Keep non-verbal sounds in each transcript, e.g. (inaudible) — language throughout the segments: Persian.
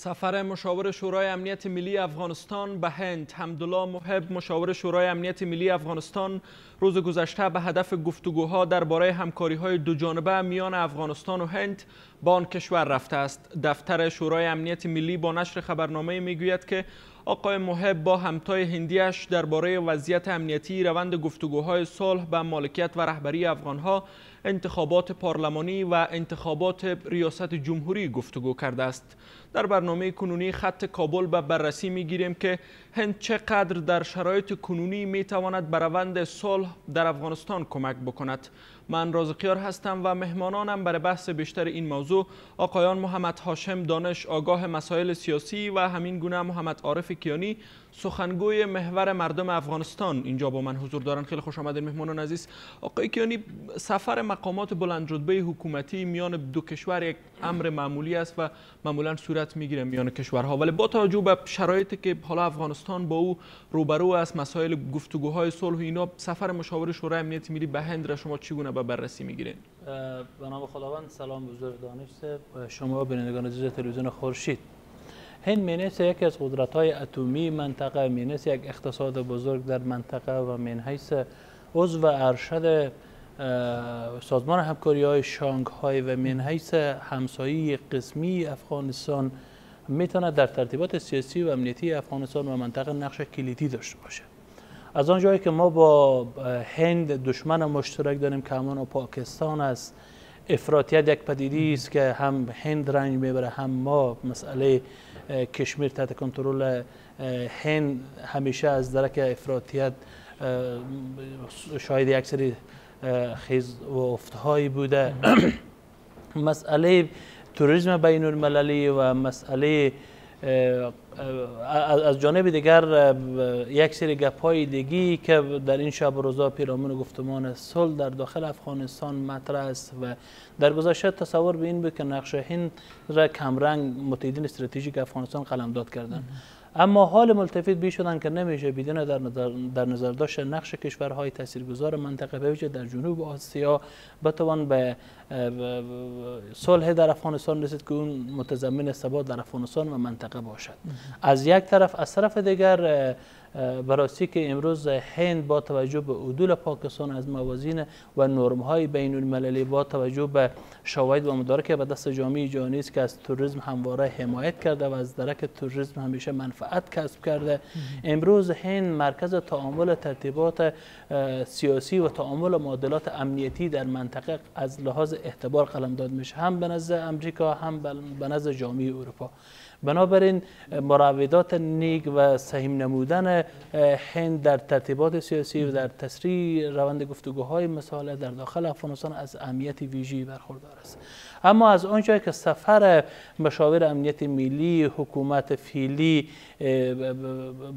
سفر مشاور شورای امنیت ملی افغانستان به هند. حمدالله محب مشاور شورای امنیت ملی افغانستان روز گذشته به هدف گفتگوها درباره همکاری‌های دو جانبه میان افغانستان و هند با آن کشور رفته است. دفتر شورای امنیت ملی با نشر خبرنامه می‌گوید که آقای محب با همتای هندیش درباره وضعیت امنیتی روند گفتگوهای صلح به مالکیت و رهبری افغانها انتخابات پارلمانی و انتخابات ریاست جمهوری گفتگو کرده است. در برنامه کنونی خط کابل به بررسی می‌گیریم که هند چقدر در شرایط کنونی می‌تواند به روند صلح در افغانستان کمک بکند. من رازقیار هستم و مهمانانم برای بحث بیشتر این موضوع آقایان محمد هاشم دانش آگاه مسائل سیاسی و همین گونه محمد عارف کیانی سخنگوی محور مردم افغانستان اینجا با من حضور دارن. خیلی خوش آمدین مهمانان عزیز. آقای کیانی سفر مقامات بلند رتبه حکومتی میان دو کشور یک امر معمولی است و معمولا صورت می‌گیره میان کشورها. ولی با توجه به شرایطی که حالا افغانستان با او روبرو است مسائل گفتگوهای صلح و اینا سفر مشاور شورای امنیت ملی به هند را شما چگونه بررسی می‌گیرین. به نام خداوند سلام بزرگ دانش شما بینندگان عزیز تلویزیون خورشید. هند مینیس یکی از قدرت های اتمی منطقه. مینیس یک اقتصاد بزرگ در منطقه و من حیث عضو ارشد سازمان همکاری های شانگهای و من حیث همسایی قسمی افغانستان می‌تونه در ترتیبات سیاسی و امنیتی افغانستان و منطقه نقش کلیدی داشته باشه از آن جایی که ما با هند دشمن مشترک داریم که همان پاکستان است افراطیت یک پدیدی است که هم هند رنج می‌بره هم ما مسئله کشمیر تحت کنترل هند همیشه از درک افراطیت شاید یک سری خیز و افتهایی بوده. (coughs) مسئله توریسم بین المللی و مسئله از جانب دیگر یک سری گپ های دیگی که در این شب روزا پیرامون گفتمان صلح در داخل افغانستان مطرح است و در گذشته تصور به این بود که نقش هند را کمرنگ متحدین استراتژیک افغانستان قلمداد کردند. اما حال ملتفت بی شدن که نمیشه بدون در نظر, در نظر داشت نقش کشورهای تاثیرگذار منطقه به در جنوب آسیا بتوان به صلح در افغانستان رسید که اون متضمن ثبات در افغانستان و منطقه باشد. از یک طرف از طرف دیگر براستی که امروز هند با توجه به عدول پاکستان از موازین و نرم های بین المللی با توجه به شواهد و مدارک به دست جامعه جهانی است که از توریسم همواره حمایت کرده و از درک توریسم همیشه منفعت کسب کرده. امروز هند مرکز تعامل ترتیبات سیاسی و تعامل معادلات امنیتی در منطقه از لحاظ اعتبار قلمداد میشه. هم به نظر امریکا هم به جامعه اروپا. بنابراین مراودات نیک و سهم نمودن هند در ترتیبات سیاسی و در تسریع روند گفتگوهای مسائل در داخل افغانستان از اهمیت ویژه‌ای برخوردار است. اما از آنجا که سفر مشاور امنیت ملی حکومت فیلی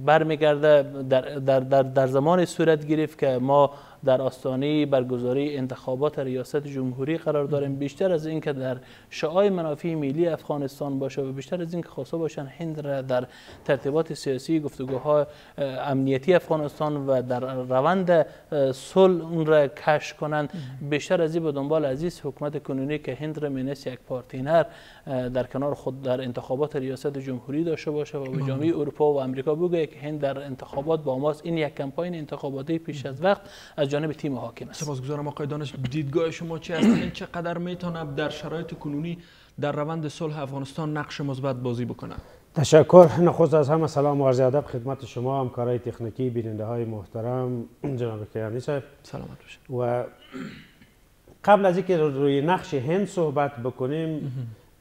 برمیگرده در, در, در, در زمان صورت گرفت که ما در آستانه برگزاری انتخابات ریاست جمهوری قرار داریم. بیشتر از اینکه در شعای منافع ملی افغانستان باشه و بیشتر از اینکه خواسته باشن هند را در ترتیبات سیاسی گفتگوها امنیتی افغانستان و در روند صلح اون را کش کنند. بیشتر از این به دنبال عزیز حکومت کنونی که هند را مینس یک پارتینر در کنار خود در انتخابات ریاست جمهوری داشته باشه و به جامعه اروپا و امریکا بگه که هند در انتخابات با ماست. این یک کمپاین انتخاباتی پیش از وقت. از جانب تیم حاکم است. سپاسگزارم آقای دانش. دیدگاه شما چی است؟ این چقدر می‌تونه در شرایط کنونی در روند صلح افغانستان نقش مثبت بازی بکنه تشکر. نخست از همه سلام و عرض ادب خدمت شما همکارای تکنیکی بیننده های محترم جناب کیانی صاحب. سلامت باشید. و قبل از اینکه روی نقش هند صحبت بکنیم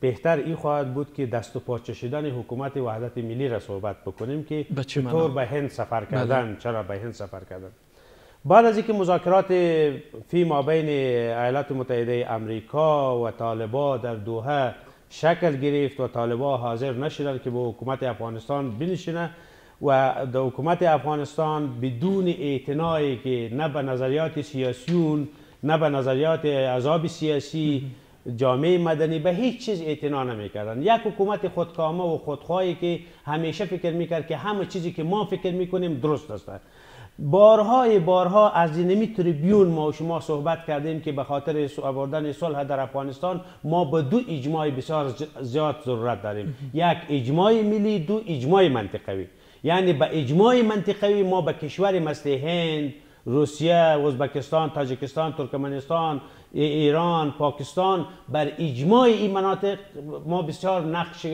بهتر این خواهد بود که دست و پاچه شدن حکومت وحدت ملی را صحبت بکنیم که چطور به هند سفر کردن؟ بله. چرا به هند سفر کردن؟ بعد از اینکه مذاکرات فی ما بین ایالات متحده امریکا و طالبا در دوحه شکل گرفت و طالبا حاضر نشدند که به حکومت افغانستان بنشینه و در حکومت افغانستان بدون اعتنایی که نه به نظریات سیاسیون نه به نظریات عذاب سیاسی جامعه مدنی به هیچ چیز اعتنا نمی‌کردن یک حکومت خودکامه و خودخواهی که همیشه فکر می‌کرد که همه چیزی که ما فکر می‌کنیم درست است. بارهای بارها از اینمی تریبیون ما و شما صحبت کردیم که به خاطر آوردن صلح در افغانستان ما به دو اجماع بسیار زیاد ضرورت داریم. یک اجماع ملی دو اجماع منطقوی. یعنی به اجماع منطقوی ما به کشور مثل هند روسیه، ازبکستان، تاجیکستان، ترکمنستان، ایران پاکستان بر اجماع این مناطق ما بسیار نقش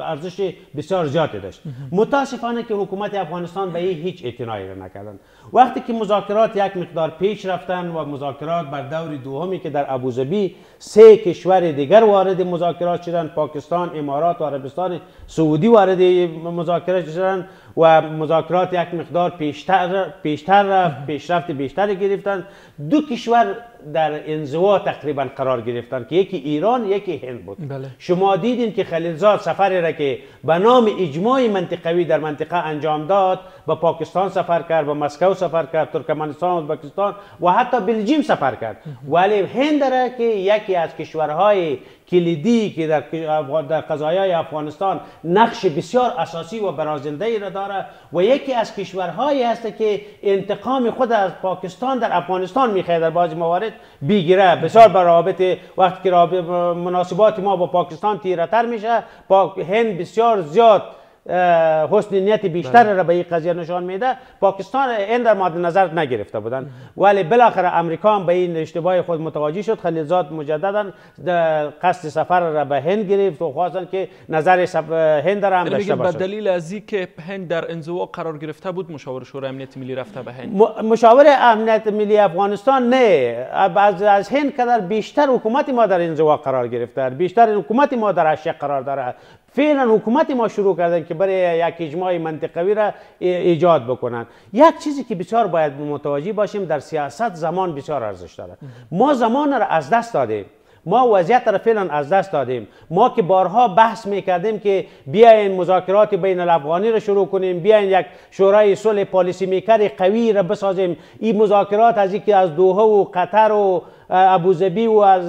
ارزش بسیار زیادی داشت. متاسفانه که حکومت افغانستان به این هیچ اعتنایی را نکردن وقتی که مذاکرات یک مقدار پیش رفتن و مذاکرات بر دور دومی که در ابوظبی سه کشور دیگر وارد مذاکرات شدن پاکستان امارات و عربستان سعودی وارد مذاکرات شدن و مذاکرات یک مقدار پیشتر پیشتر رفت پیشرفت بیشتری گرفتن. دو کشور در انزوا تقریبا قرار گرفتن که یکی ایران یکی هند بود. بله. شما دیدین که خلیلزاد سفری را که به نام اجماع منطقوی در منطقه انجام داد به پاکستان سفر کرد به مسکو سفر کرد ترکمنستان ازبکستان و حتی بلژیم سفر کرد. ولی هند را که یکی از کشورهای کلیدی که در قضایای افغانستان نقش بسیار اساسی و برازنده ای را داره و یکی از کشورهایی هست که انتقام خود از پاکستان در افغانستان می‌خواهد در بعضی موارد بگیره. بسیار بر رابطه وقتی که مناسبات ما با پاکستان تیره تر میشه هند بسیار زیاد حسن نیت بیشتر بله. را به این قضیه نشان میده. پاکستان این در مورد نظر نگرفته بودن. ولی بالاخره امریکا هم به این اشتباه خود متوجه شد. خلیلزاد مجددا قصد سفر را به هند گرفت و خواستن که نظر هند را هم یعنی داشته باشه به دلیل از که هند در انزوا قرار گرفته بود مشاور شورای امنیت ملی رفته به هند. مشاور امنیت ملی افغانستان نه. از از هند کدر بیشتر حکومت ما در انزوا قرار گرفته. بیشتر حکومت ما در اشیاء قرار داره. فعلا حکومت ما شروع کردن که برای یک اجماع منطقوی را ایجاد بکنن. یک چیزی که بسیار باید متوجه باشیم در سیاست زمان بسیار ارزش داره. ما زمان را از دست دادیم. ما وضعیت را فعلا از دست دادیم. ما که بارها بحث می‌کردیم که بیاین مذاکرات بین الافغانی را شروع کنیم بیاین یک شورای صلح پالیسی میکر قوی را بسازیم. این مذاکرات از اینکه از دوحه و قطر و ابوظبی و از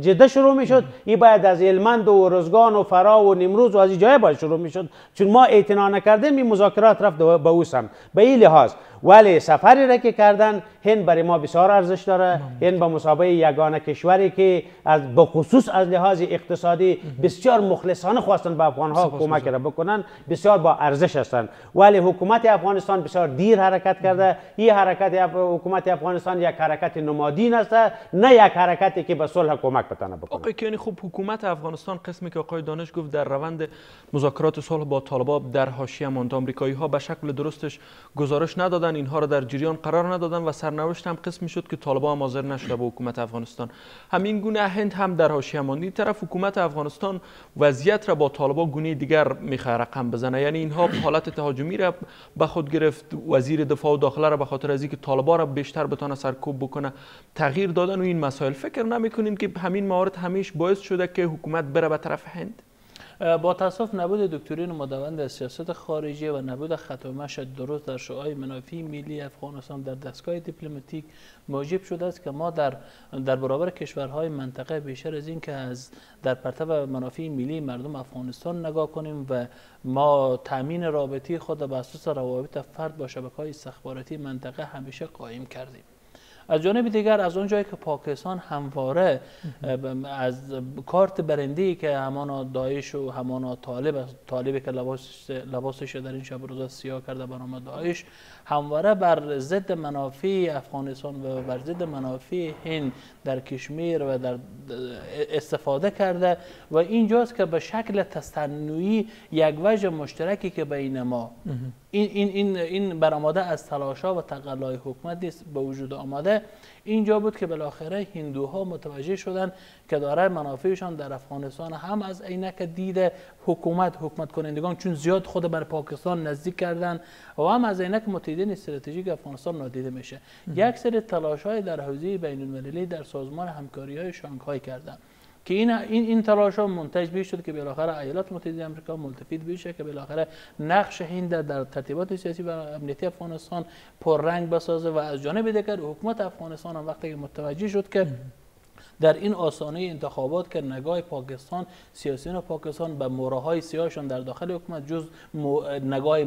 جده شروع می‌شد. این باید از هلمند و رزگان و فرا و نمروز و از جای باید شروع می‌شد. چون ما اعتنا نکردیم این مذاکرات رفت به او سم به این لحاظ. ولی سفری را که کردن هند برای ما بسیار ارزش داره. هند با مسابقه یگانه کشوری که از به خصوص از لحاظ اقتصادی بسیار مخلصانه خواستن به افغان ها کمک را بکنن بسیار با ارزش هستند ولی حکومت افغانستان بسیار دیر حرکت کرده. این حرکت حکومت افغانستان یک حرکت نمادین است نه یک حرکتی که به صلح کمک بتونه بکنه. آقای کیانی خوب حکومت افغانستان قسمی که آقای دانش گفت در روند مذاکرات صلح با طالبان در حاشیه ماند. آمریکایی ها به شکل درستش گزارش ندادن اینها را در جریان قرار ندادن و سرنوشت هم قسمی شد که طالبان هم حاضر نشده به حکومت افغانستان. همین گونه هند هم در حاشیه ماند. این طرف حکومت افغانستان وضعیت را با طالبان گونه دیگر می‌خواد رقم بزنه. یعنی اینها حالت تهاجمی را به خود گرفت وزیر دفاع و داخله را به خاطر از اینکه طالبان را بیشتر بتونه سرکوب بکنه. تغییر دادن و این مسائل. فکر نمی‌کنین که همین موارد همیش باعث شده که حکومت بره به طرف هند؟ با تاسف نبود دکترین مدوند از سیاست خارجی و نبود ختمش درست در شعای منافی ملی افغانستان در دستگاه دیپلماتیک موجب شده است که ما در در برابر کشورهای منطقه بیشتر از این که از در پرتب منافع ملی مردم افغانستان نگاه کنیم و ما تامین رابطی خود به اساس روابط فرد با شبکه های استخباراتی منطقه همیشه قایم کردیم. از جانب دیگر از اونجایی که پاکستان همواره از کارت برندی که همانا داعش و همانا طالب طالبی که لباس لباسش در این شب روزا سیاه کرده به نام داعش همواره بر ضد منافع افغانستان و بر ضد منافع هند در کشمیر و در استفاده کرده و اینجاست که به شکل تستنوی یک وجه مشترکی که بین ما. این این این این برآمده از تلاشا و تقلای حکومت نیست به وجود آمده اینجا بود که بالاخره هندوها متوجه شدن که داره منافعشان در افغانستان هم از عینک دید حکومت حکومت کنندگان چون زیاد خود بر پاکستان نزدیک کردن و هم از عینک متحدین استراتژیک افغانستان نادیده میشه. یک سری تلاش های در حوزه بین المللی در سازمان همکاری های شانگهای کردن. که این این تلاش ها منتج شد که بالاخره ایالات متحده آمریکا ملتفید بشه که بالاخره نقش هند در ترتیبات سیاسی و امنیتی افغانستان پررنگ بسازه و از جانب دیگر حکومت افغانستان هم وقتی متوجه شد که در این آسانه انتخابات که نگاه پاکستان سیاسیون پاکستان به موره های سیاهشان در داخل حکومت جز نگاه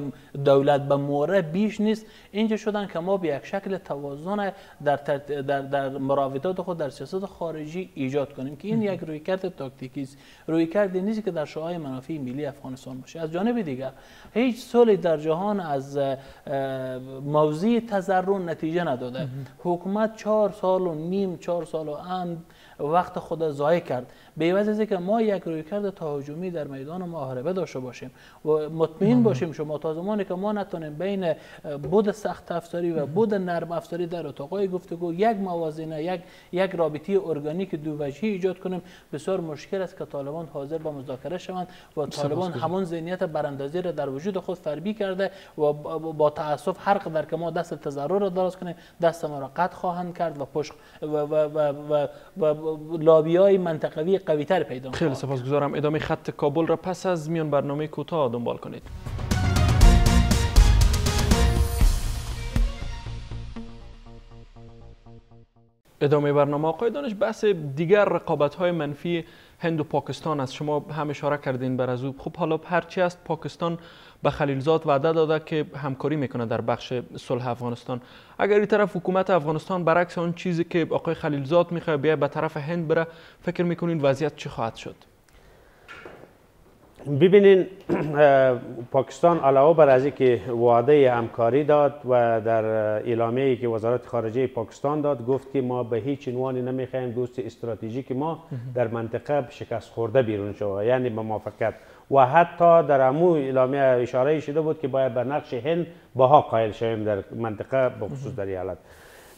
دولت به موره بیش نیست. اینجا شدن که ما به یک شکل توازن در, در, در مراودات خود در سیاست خارجی ایجاد کنیم که این یک رویکرد تاکتیکی است. رویکردی نیست که در شعای منافع ملی افغانستان باشه. از جانب دیگر هیچ صلح در جهان از موضوع تضرر نتیجه نداده. حکومت چهار سال و نیم چهار سال و اند وقت خود ضایع کرد. به عوض از که ما یک رویکرد تهاجمی در میدان محاربه داشته باشیم و مطمئن باشیم شما تا زمانی که ما نتونیم بین بود سخت افزاری و بود نرم افزاری در اتاقای گفتگو یک موازنه یک یک رابطه ارگانیک دو وجهی ایجاد کنیم بسیار مشکل است که طالبان حاضر با مذاکره شوند و طالبان همون ذهنیت براندازی را در وجود خود فربی کرده و با تاسف هر قدر که ما دست تضرر را دراز کنیم دست ما را قطع خواهند کرد و پشت و, و, و, و, و لابی های منطقوی قوی تر پیدا خیلی سپاسگزارم. ادامه خط کابل را پس از میان برنامه کوتاه دنبال کنید. ادامه برنامه. آقای دانش بحث دیگر رقابت های منفی هند و پاکستان است. شما هم اشاره کردین بر از خب حالا هرچی است پاکستان به خلیلزاد وعده داده که همکاری می‌کنه در بخش صلح افغانستان. اگر این طرف حکومت افغانستان برعکس آن چیزی که آقای خلیلزاد می‌خواد بیا به طرف هند بره فکر می‌کنین وضعیت چی خواهد شد؟ ببینین (clears throat) پاکستان علاوه بر از که وعده همکاری داد و در اعلامیه که وزارت خارجه پاکستان داد گفت که ما به هیچ عنوانی نمی‌خوایم دوست استراتژیک ما در منطقه شکست خورده بیرون شود. یعنی به موافقت. و حتی در امو اعلامیه اشاره شده بود که باید به نقش هند باها قائل شویم در منطقه به خصوص در ایالت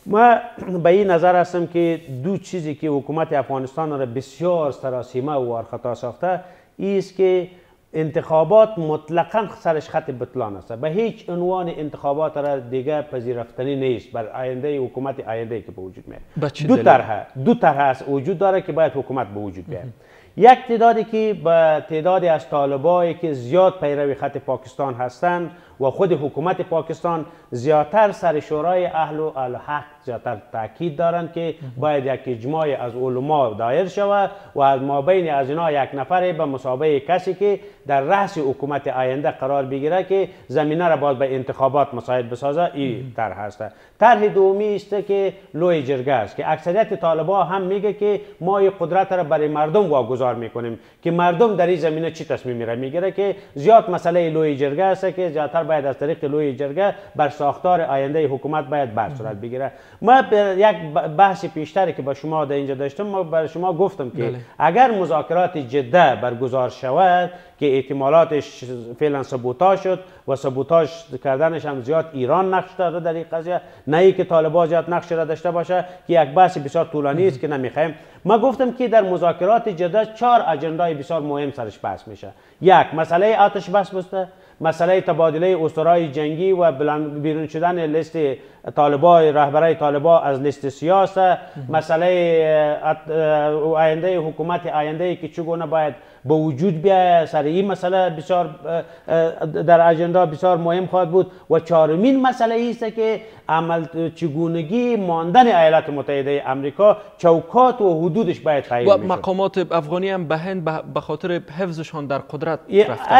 ما (clears throat) به این نظر هستم که دو چیزی که حکومت افغانستان را بسیار سراسیمه و خطا ساخته است که انتخابات مطلقا سرش خط بطلان است. به هیچ عنوان انتخابات را دیگه پذیرفتنی نیست. بر آینده حکومت آینده که به وجود میاد. دو طرح دو طرح است وجود داره که باید حکومت به وجود بیاد یک تعدادی که به تعدادی از طالبایی که زیاد پیروی خط پاکستان هستند و خود حکومت پاکستان زیادتر سر شورای اهل و حق زیادتر تاکید دارند که باید یک اجماع از علما دایر شود و از ما بین از اینا یک نفر به مسابقه کسی که در رأس حکومت آینده قرار بگیره که زمینه را باید به انتخابات مساعد بسازه این طرح هست طرح دومی است که لوی جرگه است که اکثریت طالبا هم میگه که ما این قدرت را برای مردم واگذار می‌کنیم که مردم در این زمینه چی تصمیم میره می‌گیره که زیاد مسئله لوی جرگه است که زیادتر باید از طریق لوی جرگه بر ساختار آینده حکومت باید بر صورت بگیره. ما یک بحث پیشتری که با شما در اینجا داشتم ما بر شما گفتم که بله. اگر مذاکرات جده برگزار شود که احتمالاتش فعلا سبوتاژ شد و سبوتاژ کردنش هم زیاد ایران نقش داره در این قضیه نه ای که طالبان زیاد نقش را داشته باشه که یک بحث بسیار طولانی است که نمی‌خوایم. ما گفتم که در مذاکرات جده چهار اجندای بسیار مهم سرش بحث میشه. یک مسئله آتش بس بسته مسئله تبادله اسرای جنگی و بیرون شدن لیست طالبا رهبرای طالبا از لیست سیاست. مسئله آینده حکومت آینده که چگونه باید به وجود بیاید سر این مسئله بسیار در اجندا بسیار مهم خواهد بود. و چهارمین مسئله است که عمل چگونگی ماندن ایالات متحده امریکا چوکات و حدودش باید تعیین و مقامات افغانی هم به هند به خاطر حفظشان در قدرت رفته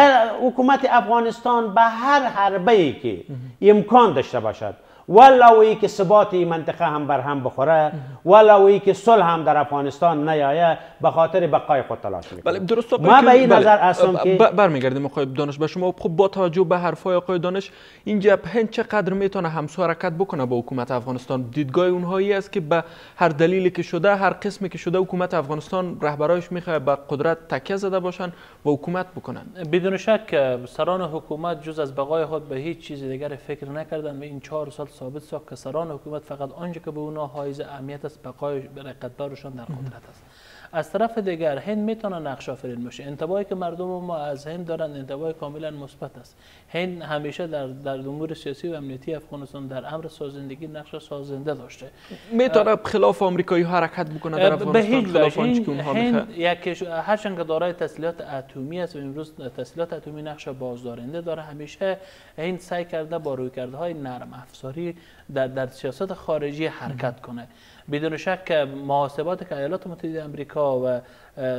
حکومت افغانستان به هر حربه ای که امکان داشته باشد ولو که ثبات منطقه هم بر هم بخوره ولو که صلح هم در افغانستان نیایه به خاطر بقای خود تلاش می‌کنه. بله درست ما به این بله. نظر هستم که برمیگردیم آقای دانش. به شما خب با توجه به حرفای آقای دانش اینجا هند چقدر می‌تونه همسو حرکت بکنه با حکومت افغانستان؟ دیدگاه اونهایی است که به هر دلیلی که شده هر قسمی که شده حکومت افغانستان رهبرایش می‌خواد به قدرت تکیه زده باشن و حکومت بکنن. بدون شک سران حکومت جز از بقای خود به هیچ چیز دیگر فکر نکردن و این چهار سال ثابت ساخت. که سران حکومت فقط آنچه که به اونا حائز اهمیت است بقای قدرشان در قدرت است. از طرف دیگر هند می‌تونه نقش آفرین باشه. انتباهی که مردم ما از هند دارن انتباه کاملا مثبت است. هند همیشه در در امور سیاسی و امنیتی افغانستان در امر سازندگی نقش سازنده داشته. می‌تونه خلاف آمریکایی حرکت بکنه در افغانستان به هیچ خلاف هند یک هرچند که دارای تسلیحات اتمی است و امروز تسلیحات اتمی نقش بازدارنده داره. همیشه هند سعی کرده با رویکردهای نرم افزاری در, در سیاست خارجی حرکت کنه. بدون شک محاسبات که ایالات متحده امریکا و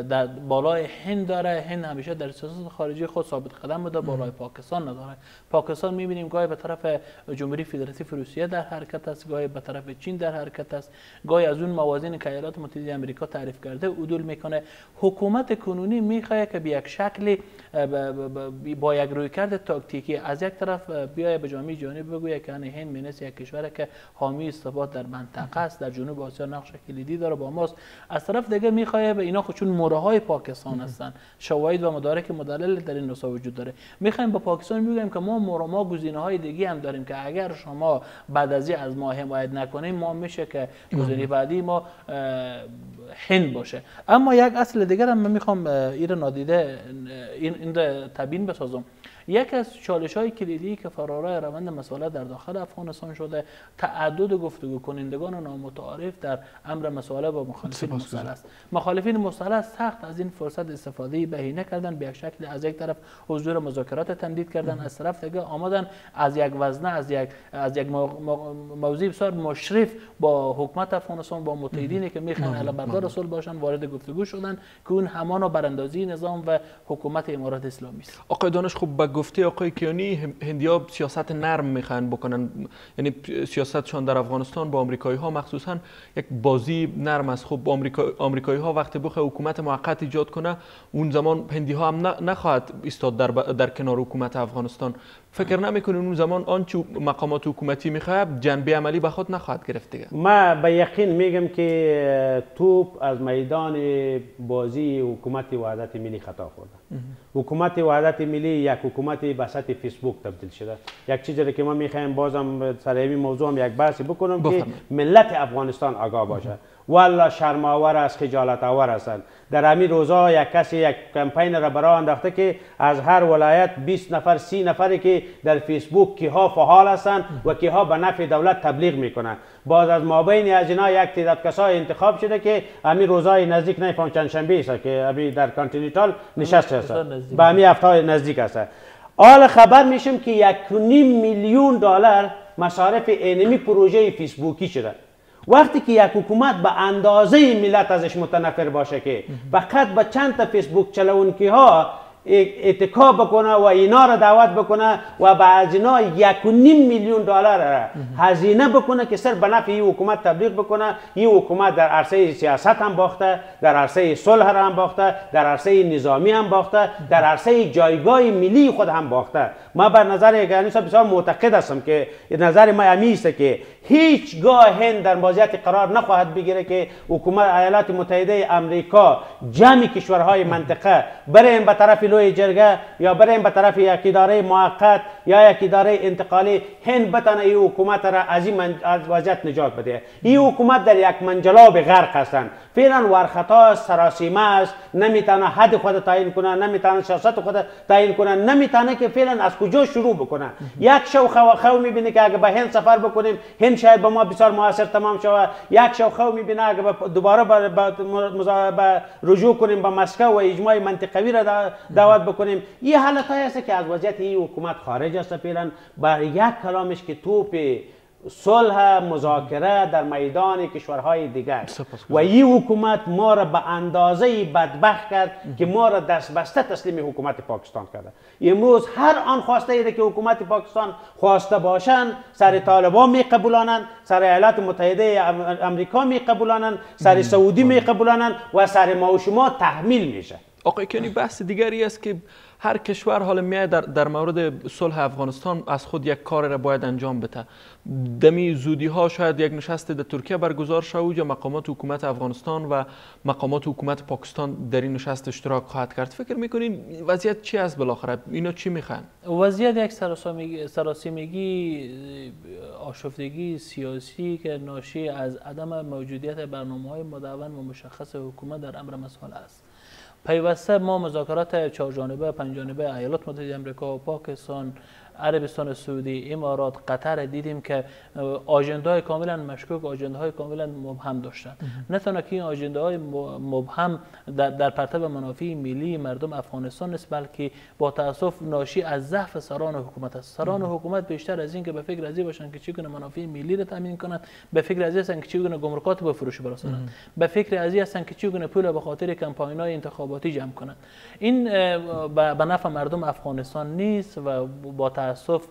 در بالای هند داره هند همیشه در سیاست خارجی خود ثابت قدم بوده بالای پاکستان نداره. پاکستان می‌بینیم گاهی به طرف جمهوری فدراتیو روسیه در حرکت است گاهی به طرف چین در حرکت است. گاهی از اون موازین که ایالات متحده امریکا تعریف کرده عدول می‌کنه. حکومت کنونی می‌خواد که به یک شکلی با یک رویکرد تاکتیکی از یک طرف بیای به جامعه جهانی بگوید که هند مینس یک کشور که حامی ثبات در منطقه است در جنوب آسیا نقش کلیدی داره با ماست. از طرف دیگه می‌خواد به اینا خودشون موره های پاکستان هستن. شواهد و مدارک مدلل در این نسا وجود داره. می‌خوایم به پاکستان میگیم که ما مورا ما گزینه های دیگه هم داریم که اگر شما بعد از از ما حمایت نکنیم ما میشه که گزینه بعدی ما هند باشه. اما یک اصل دیگر هم من می‌خوام این نادیده این این تبیین بسازم. یک از چالش های کلیدی که فرارای روند مسئله در داخل افغانستان شده تعدد گفتگو کنندگان نامتعارف در امر مسئله با مخالفین مسئله است. مخالفین مسئله سخت از این فرصت استفاده بهینه کردن به یک شکل از یک طرف حضور مذاکرات تمدید کردن از طرف دیگه آمدن از یک وزنه از یک از یک موضوع بسیار مشرف با حکومت افغانستان با متحدینی که می‌خوان علی بردار رسول باشن وارد گفتگو شدن که اون همان براندازی نظام و حکومت امارات اسلامی است. آقای دانش خوب گفته آقای کیانی هندیا سیاست نرم می‌خوان بکنن. یعنی سیاستشان در افغانستان با آمریکایی ها مخصوصا یک بازی نرم است. خب آمریکا آمریکایی ها وقتی بخواه حکومت موقت ایجاد کنه اون زمان هندی ها هم نخواهد ایستاد در, در کنار حکومت افغانستان. فکر نمی‌کنین اون زمان آنچه مقامات حکومتی می‌خواد جنبه عملی به خود نخواهد گرفت دیگه؟ ما به یقین میگم که توپ از میدان بازی حکومت وحدت ملی خطا خورده. حکومت وحدت ملی یک حکومت به سطح فیسبوک تبدیل شده. یک چیزی که ما می‌خوایم بازم سر موضوع هم یک بحثی بکنم که ملت افغانستان آگاه باشه. والا شرماور است خجالت آور هستند. در همین روزا یک کسی یک کمپین را برای انداخته که از هر ولایت 20 نفر 30 نفری که در فیسبوک کیها فعال هستند و کیها به نفع دولت تبلیغ می‌کنند. باز از مابین از اینا یک تعداد کسای انتخاب شده که همین روزای نزدیک نه چند شنبه است که ابی در کانتینیتال نشسته است به همین هفته نزدیک است حال خبر میشم که یک میلیون دلار مصارف اینمی پروژه فیسبوکی شده. وقتی که یک حکومت به اندازه ملت ازش متنفر باشه که فقط به چند تا فیسبوک چلونکی ها اتکا بکنه و اینا را دعوت بکنه و بعد اینا یک و نیم میلیون دلار را هزینه بکنه که سر به نفع این حکومت تبلیغ بکنه. این حکومت در عرصه سیاست هم باخته در عرصه صلح هم باخته در عرصه نظامی هم باخته در عرصه جایگاه ملی خود هم باخته. ما بر نظر یگانی بسیار معتقد هستم که نظر ما همی است که هیچگاه هند در وضعیت قرار نخواهد بگیره که حکومت ایالات متحده امریکا جمع کشورهای منطقه بریم به طرف لوی جرگه یا بریم به طرف یک اداره موقت یا یک اداره انتقالی هند بتانه این حکومت را از این وضعیت نجات بده. این حکومت در یک منجلاب غرق هستند. فعلا ورخطا سراسیمه است. نمی‌تونه حد خود تعیین کنه نمی‌تونه سیاست خود تعیین کنه نمی‌تونه که فعلا از کجا شروع بکنه. یک شو خو, خو می‌بینه که اگه به هند سفر بکنیم هند شاید به ما بسیار موثر تمام شود یک شو خو می‌بینه اگه دوباره به رجوع کنیم به مسکو و اجماع منطقوی را دعوت بکنیم. این حالت است که از وضعیت این حکومت خارج است فعلا. بر یک کلامش که توپ صلح مذاکره در میدان کشورهای دیگر و این حکومت ما را به اندازه بدبخت کرد که ما را دست بسته تسلیم حکومت پاکستان کرده. امروز هر آن خواسته ایده که حکومت پاکستان خواسته باشند سر طالبان می قبولانند سر ایالات متحده امریکا می قبولانند سر سعودی می قبولانند و سر ما و شما تحمیل میشه. آقای کنی بحث دیگری است که هر کشور حالا میای در, در مورد صلح افغانستان از خود یک کار را باید انجام بده. دمی زودی ها شاید یک نشست در ترکیه برگزار شود یا مقامات حکومت افغانستان و مقامات حکومت پاکستان در این نشست اشتراک خواهد کرد. فکر می‌کنین وضعیت چی است بالاخره؟ اینا چی می‌خوان؟ وضعیت یک سراسیمگی آشفتگی سیاسی که ناشی از عدم موجودیت برنامه های مدون و مشخص حکومت در امر مسئله است. پیوسته ما مذاکرات چهار جانبه پنج جانبه ایالات متحده آمریکا و پاکستان عربستان سعودی امارات قطر دیدیم که های کاملا مشکوک های کاملا مبهم داشتن نه تنها که این های مبهم در, در پرتب منافع ملی مردم افغانستان است بلکه با تاسف ناشی از ضعف سران حکومت است سران حکومت بیشتر از این که به فکر ازی باشن که چگونه منافع ملی را تامین کنند به فکر ازی هستن که چگونه گمرکات بفروش برسانند به فکر ازی هستن که چگونه پول به خاطر کمپاین های انتخاباتی جمع کنند این به نفع مردم افغانستان نیست و با تاسف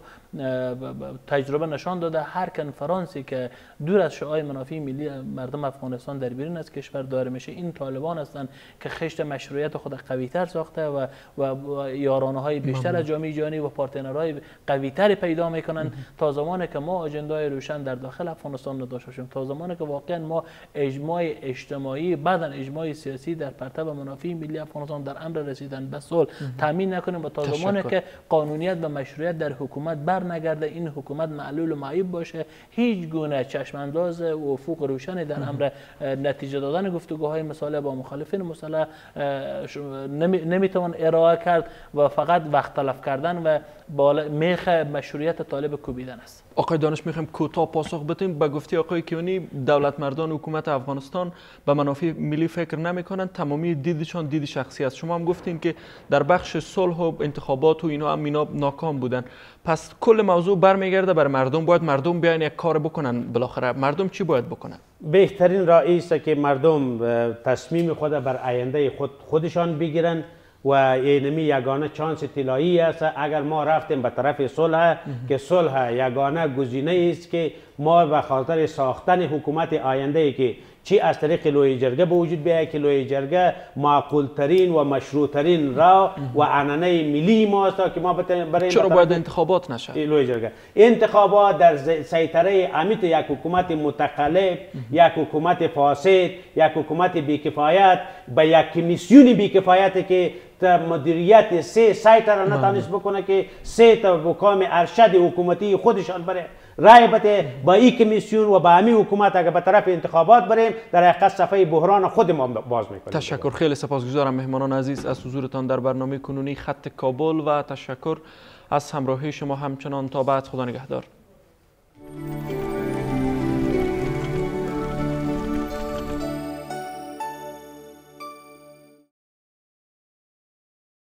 تجربه نشان داده. هر کنفرانسی که دور از شعای منافع ملی مردم افغانستان در بیرون از کشور داره میشه این طالبان هستند که خشت مشروعیت خود قوی تر ساخته و و یارانه های بیشتر از جامعه جهانی و پارتنرهای قوی تر پیدا می‌کنن. تا زمانی که ما اجندای روشن در داخل افغانستان نداشته باشیم تا زمانی که واقعا ما اجماع اجتماعی بعدا اجماع سیاسی در پرتب منافع ملی افغانستان در امر رسیدن به صلح تامین نکنیم. و تا زمانی که قانونیت و مشروعیت در حکومت بر نگرده این حکومت معلول و معیب باشه. هیچ گونه چشم انداز و افق روشنی در امر نتیجه دادن گفتگوهای مسائل با مخالفین مسئله نمی‌توان ارائه کرد و فقط وقت تلف کردن و میخ مشروعیت طالب کوبیدن است. آقای دانش می‌خوایم کوتاه پاسخ بدیم به گفتی آقای کیونی دولت مردان حکومت افغانستان به منافع ملی فکر نمی‌کنن. تمامی دیدشان دید شخصی است. شما هم گفتین که در بخش صلح و انتخابات و اینا هم اینا ناکام بودن. پس کل موضوع برمیگرده بر مردم. باید مردم بیان یک کار بکنن بالاخره. مردم چی باید بکنن؟ بهترین راه است که مردم تصمیم خود بر آینده خود خودشان بگیرن. و اینمی یگانه چانس طلایی است. اگر ما رفتیم به طرف صلح که صلح یگانه گزینه است که ما به خاطر ساختن حکومت آینده که چی از طریق لوی جرگه به وجود بیاید که لوی جرگه معقول ترین و مشروع ترین را و عنعنه ملی ماست که ما برای چرا باید انتخابات نشه؟ لوی جرگه. انتخابات در سیطره امیت یک حکومت متقلب یک حکومت فاسد یک حکومت بیکفایت به یک کمیسیون بیکفایت که مدیریت سه سایت را نتانست بکنه که سه تا حکام ارشد حکومتی خودشان بره رای بده با این کمیسیون و با همی حکومت اگر به طرف انتخابات بریم در حقیقت صفحه بحران خود ما باز می‌کنیم. تشکر. خیلی سپاسگزارم مهمانان عزیز از حضورتان در برنامه کنونی خط کابل و تشکر از همراهی شما همچنان. تا بعد خدا نگهدار.